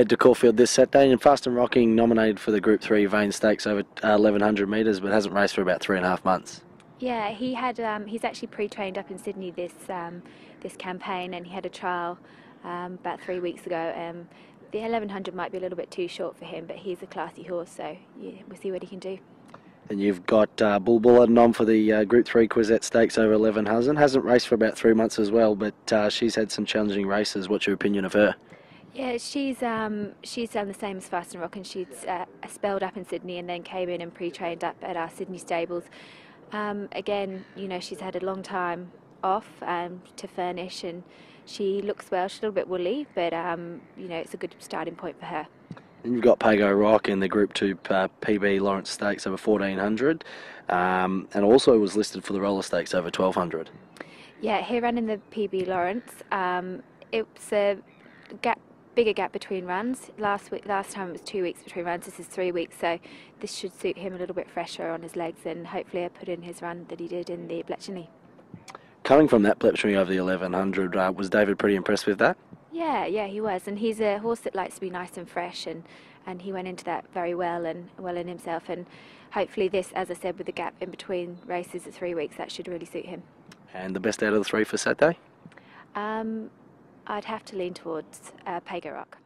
head to Caulfield this Saturday. And Fast and Rocking nominated for the Group 3 Vain Stakes over uh, 1100 metres, but hasn't raced for about three and a half months. Yeah, he had. Um, he's actually pre-trained up in Sydney this um, this campaign, and he had a trial um, about three weeks ago. Um, the 1100 might be a little bit too short for him, but he's a classy horse, so yeah, we'll see what he can do. And you've got uh, Bull Bulletin on for the uh, Group 3 Quezette Stakes over 1100. Hasn't raced for about three months as well, but uh, she's had some challenging races. What's your opinion of her? Yeah, she's um, she's done the same as Fast and Rock, and she's uh, spelled up in Sydney and then came in and pre-trained up at our Sydney stables. Um, again, you know, she's had a long time off um, to furnish, and she looks well. She's a little bit woolly, but um, you know, it's a good starting point for her. And you've got Pago Rock in the Group 2 uh, PB Lawrence Stakes over 1400, um, and also was listed for the Roller Stakes over 1200. Yeah, here running the PB Lawrence, um, it's a gap, bigger gap between runs. Last week, last time it was two weeks between runs. This is three weeks, so this should suit him a little bit fresher on his legs, and hopefully, I put in his run that he did in the Bletchley. Coming from that Bletchley over the 1100, uh, was David pretty impressed with that? Yeah, yeah, he was, and he's a horse that likes to be nice and fresh, and and he went into that very well and well in himself, and hopefully this, as I said, with the gap in between races at three weeks, that should really suit him. And the best out of the three for Saturday? Um, I'd have to lean towards uh, Pago Rock.